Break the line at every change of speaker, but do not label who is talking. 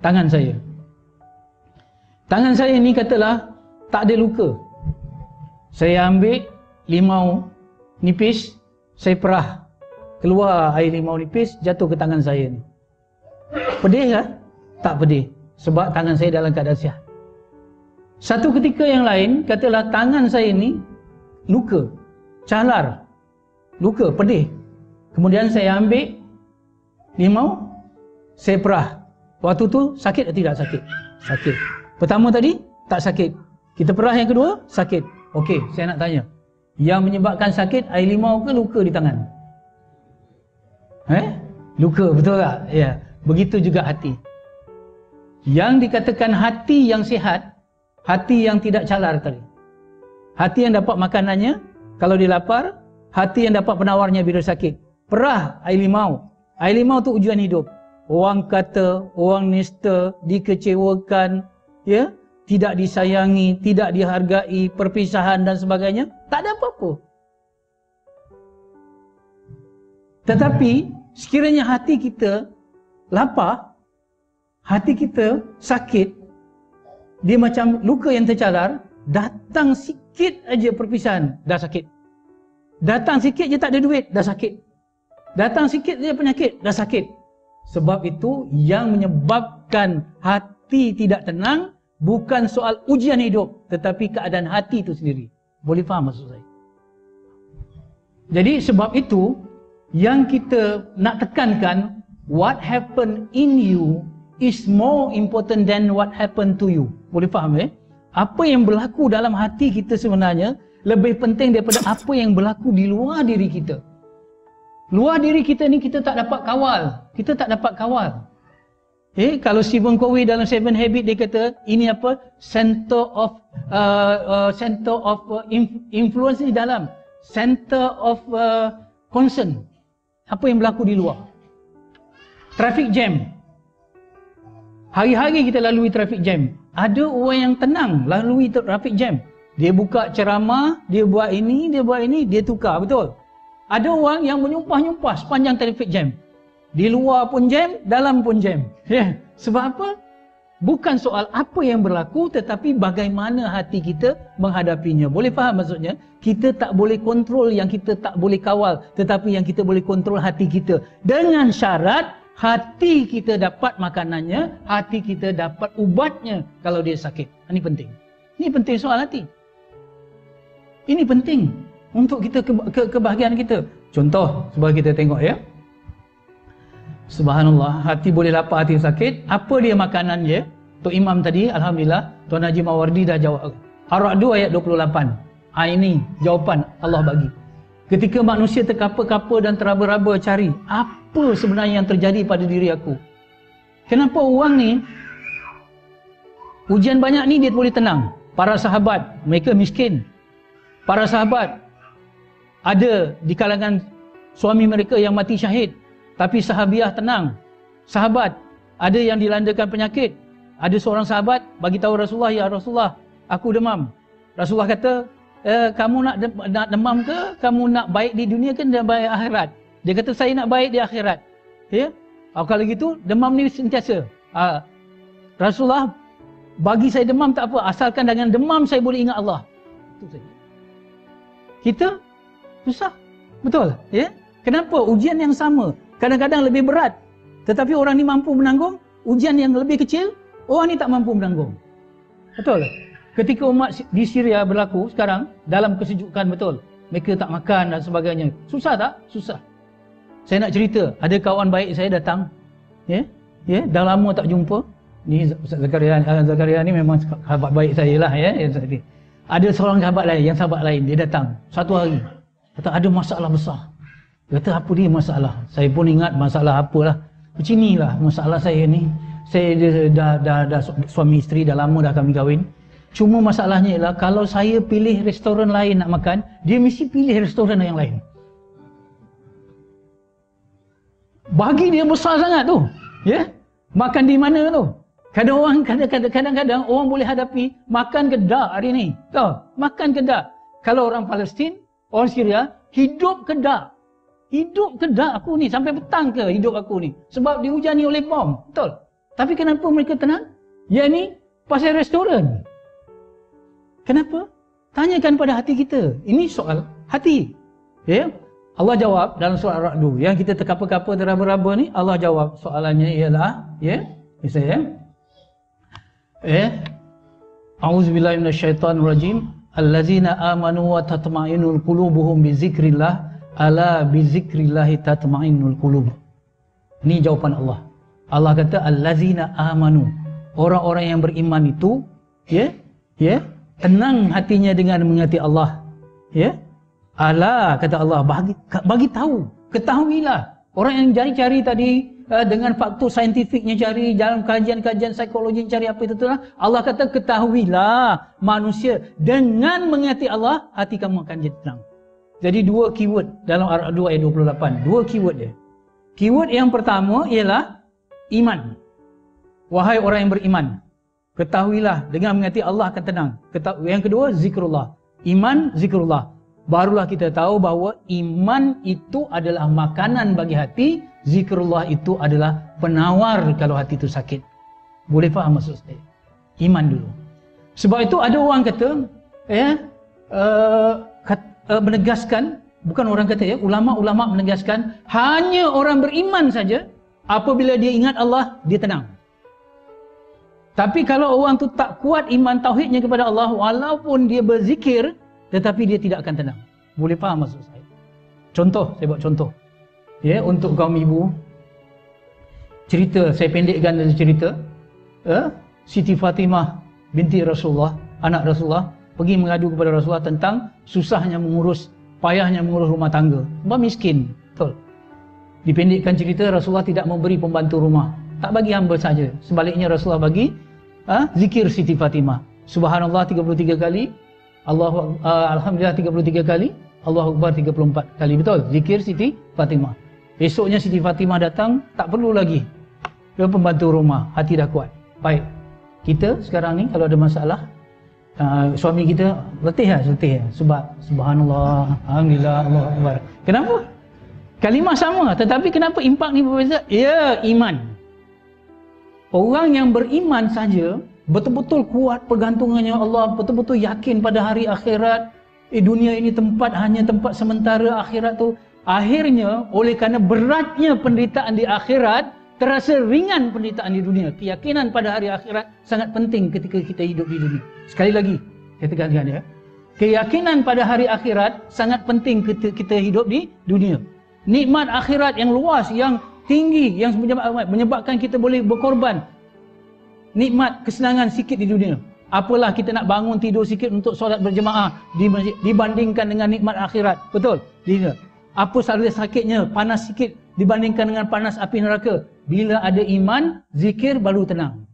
tangan saya. Tangan saya ni katalah tak ada luka. Saya ambil limau nipis, saya perah. Keluar air limau nipis, jatuh ke tangan saya ni. Pedih tak? Tak pedih. Sebab tangan saya dalam keadaan sihat. Satu ketika yang lain, katalah tangan saya ni luka, calar, luka, pedih. Kemudian saya ambil limau, saya perah. Waktu tu sakit atau tidak sakit? Sakit. Pertama tadi, tak sakit. Kita perah yang kedua, sakit. Okey, saya nak tanya. Yang menyebabkan sakit, air limau ke luka di tangan? Eh? Luka, betul tak? Ya. Begitu juga hati. Yang dikatakan hati yang sihat, hati yang tidak calar tadi. Hati yang dapat makanannya, kalau dia lapar, hati yang dapat penawarnya bila sakit. Perah air limau. Air limau tu ujian hidup. Orang kata, orang nista, dikecewakan, ya, tidak disayangi, tidak dihargai, perpisahan dan sebagainya, tak ada apa-apa. Tetapi sekiranya hati kita lapar, hati kita sakit, dia macam luka yang tercalar, datang sikit aja perpisahan, dah sakit. Datang sikit je tak ada duit, dah sakit. Datang sikit je penyakit, dah sakit. Sebab itu yang menyebabkan hati tidak tenang bukan soal ujian hidup tetapi keadaan hati itu sendiri. Boleh faham maksud saya? Jadi sebab itu yang kita nak tekankan what happen in you is more important than what happen to you. Boleh faham eh? Apa yang berlaku dalam hati kita sebenarnya lebih penting daripada apa yang berlaku di luar diri kita. Luar diri kita ni kita tak dapat kawal. Kita tak dapat kawal. Eh, kalau Stephen Covey dalam Seven Habits dia kata ini apa? Center of uh, uh, center of uh, influence di dalam center of uh, concern. Apa yang berlaku di luar? Traffic jam. Hari-hari kita lalui traffic jam. Ada orang yang tenang lalui traffic jam. Dia buka ceramah, dia buat ini, dia buat ini, dia tukar, betul? Ada orang yang menyumpah-nyumpah sepanjang traffic jam. Di luar pun jam, dalam pun jam. Ya. Sebab apa? Bukan soal apa yang berlaku tetapi bagaimana hati kita menghadapinya. Boleh faham maksudnya? Kita tak boleh kontrol yang kita tak boleh kawal tetapi yang kita boleh kontrol hati kita. Dengan syarat hati kita dapat makanannya, hati kita dapat ubatnya kalau dia sakit. Ini penting. Ini penting soal hati. Ini penting untuk kita ke, ke, kebahagiaan kita. Contoh, sebab kita tengok ya. Subhanallah, hati boleh lapar, hati sakit. Apa dia makanan dia? Tok Imam tadi, Alhamdulillah, Tuan Haji Mawardi dah jawab. Ar-Ra'du ayat 28. Ha, ini jawapan Allah bagi. Ketika manusia terkapa-kapa dan teraba-raba cari, apa sebenarnya yang terjadi pada diri aku? Kenapa orang ni, ujian banyak ni dia boleh tenang. Para sahabat, mereka miskin. Para sahabat, ada di kalangan suami mereka yang mati syahid. Tapi sahabiah tenang. Sahabat, ada yang dilandakan penyakit. Ada seorang sahabat bagi tahu Rasulullah, "Ya Rasulullah, aku demam." Rasulullah kata, e, "Kamu nak nak demam ke? Kamu nak baik di dunia ke dan baik akhirat?" Dia kata, "Saya nak baik di akhirat." Ya? Kalau gitu, demam ni sentiasa. Uh, Rasulullah bagi saya demam tak apa, asalkan dengan demam saya boleh ingat Allah. Itu saja. Kita susah. Betul? Ya? Kenapa? Ujian yang sama kadang-kadang lebih berat. Tetapi orang ni mampu menanggung, ujian yang lebih kecil, orang ni tak mampu menanggung. Betul? Ketika umat di Syria berlaku sekarang, dalam kesejukan betul. Mereka tak makan dan sebagainya. Susah tak? Susah. Saya nak cerita, ada kawan baik saya datang. Ya? Ya, dah lama tak jumpa. Ni Ustaz Zakaria, Zakaria ni memang sahabat baik saya lah ya. Ada seorang sahabat lain, yang sahabat lain dia datang satu hari. Kata ada masalah besar. Kata apa dia masalah? Saya pun ingat masalah apalah. Macam inilah masalah saya ni. Saya dah, dah, dah, dah suami isteri dah lama dah kami kahwin. Cuma masalahnya ialah kalau saya pilih restoran lain nak makan, dia mesti pilih restoran yang lain. Bagi dia besar sangat tu. Ya? Yeah? Makan di mana tu? Kadang orang kadang-kadang orang boleh hadapi makan kedak hari ni. Tahu? Makan kedak. Kalau orang Palestin, orang Syria, hidup kedak. Hidup ke tak aku ni? Sampai petang ke hidup aku ni? Sebab dihujani oleh bom. Betul? Tapi kenapa mereka tenang? Ya ni pasal restoran. Kenapa? Tanyakan pada hati kita. Ini soal hati. Ya? Allah jawab dalam surah Ar-Ra'du. Yang kita terkapa-kapa teraba-raba ni, Allah jawab soalannya ialah, ya? Bisa ya? Ya? A'udzubillahi minasyaitonirrajim. Allazina amanu wa tatma'innul qulubuhum bi zikrillah ala bi zikrillah tatma'innul qulub. Ini jawapan Allah. Allah kata allazina amanu. Orang-orang yang beriman itu, ya? Ya? tenang hatinya dengan mengingati Allah. Ya? Ala kata Allah bagi bagi tahu, ketahuilah. Orang yang cari-cari tadi uh, dengan faktor saintifiknya cari dalam kajian-kajian psikologi cari apa itu tulah. Allah kata ketahuilah manusia dengan mengingati Allah hati kamu akan jadi tenang. Jadi dua keyword dalam Ar-Ra'd ayat 28. Dua keyword dia. Keyword yang pertama ialah iman. Wahai orang yang beriman, Ketahuilah dengan mengingati Allah akan tenang. Yang kedua zikrullah. Iman zikrullah. Barulah kita tahu bahawa iman itu adalah makanan bagi hati, zikrullah itu adalah penawar kalau hati itu sakit. Boleh faham maksud saya? Iman dulu. Sebab itu ada orang kata, ya, uh, kat, uh, menegaskan, bukan orang kata ya, ulama-ulama menegaskan, hanya orang beriman saja apabila dia ingat Allah, dia tenang. Tapi kalau orang tu tak kuat iman tauhidnya kepada Allah walaupun dia berzikir tetapi dia tidak akan tenang. Boleh faham maksud saya? Contoh, saya buat contoh. Ya, untuk kaum ibu cerita saya pendekkan dari cerita eh, Siti Fatimah binti Rasulullah, anak Rasulullah pergi mengadu kepada Rasulullah tentang susahnya mengurus, payahnya mengurus rumah tangga. Sebab miskin, betul. Dipendekkan cerita Rasulullah tidak memberi pembantu rumah. Tak bagi hamba saja. Sebaliknya Rasulullah bagi ha? zikir Siti Fatimah. Subhanallah 33 kali, Allah uh, alhamdulillah 33 kali, Allah Akbar 34 kali. Betul? Zikir Siti Fatimah. Esoknya Siti Fatimah datang, tak perlu lagi. Dia pembantu rumah, hati dah kuat. Baik. Kita sekarang ni kalau ada masalah, uh, suami kita letih lah, letih lah. Sebab subhanallah, alhamdulillah, Allah Akbar. Kenapa? Kalimah sama, tetapi kenapa impak ni berbeza? Ya, iman. Orang yang beriman saja betul-betul kuat pergantungannya Allah, betul-betul yakin pada hari akhirat. Eh dunia ini tempat hanya tempat sementara akhirat tu. Akhirnya oleh kerana beratnya penderitaan di akhirat, terasa ringan penderitaan di dunia. Keyakinan pada hari akhirat sangat penting ketika kita hidup di dunia. Sekali lagi, saya tegaskan ya. Keyakinan pada hari akhirat sangat penting ketika kita hidup di dunia. Nikmat akhirat yang luas, yang tinggi yang menyebabkan kita boleh berkorban nikmat kesenangan sikit di dunia. Apalah kita nak bangun tidur sikit untuk solat berjemaah dibandingkan dengan nikmat akhirat. Betul? Apa sahaja sakitnya panas sikit dibandingkan dengan panas api neraka. Bila ada iman zikir baru tenang